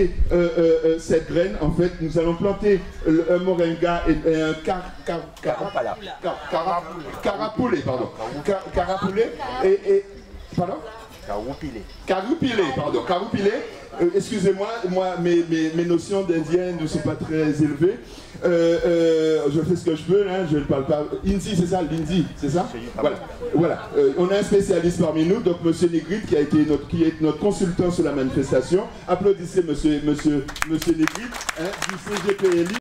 euh, euh, euh, cette graine, en fait, nous allons planter le- un moringa et, et un car, car, car- car- cara- carapulé, pardon. Et pardon? Caroupilé, pardon, caroupilé. Euh, Excusez-moi, moi, mes, mes, mes notions d'indien ne sont pas très élevées. Euh, euh, je fais ce que je peux, hein, je ne parle pas. Indi, c'est ça, l'Indi, c'est ça? Voilà. voilà. Euh, on a un spécialiste parmi nous, donc Monsieur Negrit, qui, a été notre, qui est notre consultant sur la manifestation. Applaudissez Monsieur, monsieur, monsieur Negrit, hein, du CGPLI.